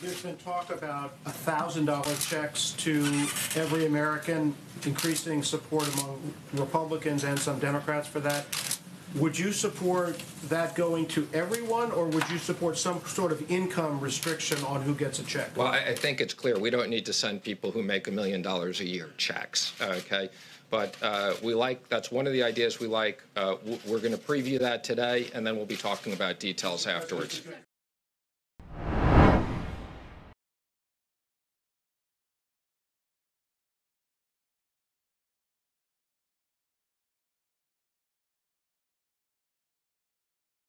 There's been talk about $1,000 checks to every American, increasing support among Republicans and some Democrats for that. Would you support that going to everyone, or would you support some sort of income restriction on who gets a check? Well, I, I think it's clear we don't need to send people who make a million dollars a year checks. Okay, but uh, we like that's one of the ideas we like. Uh, we're going to preview that today, and then we'll be talking about details afterwards.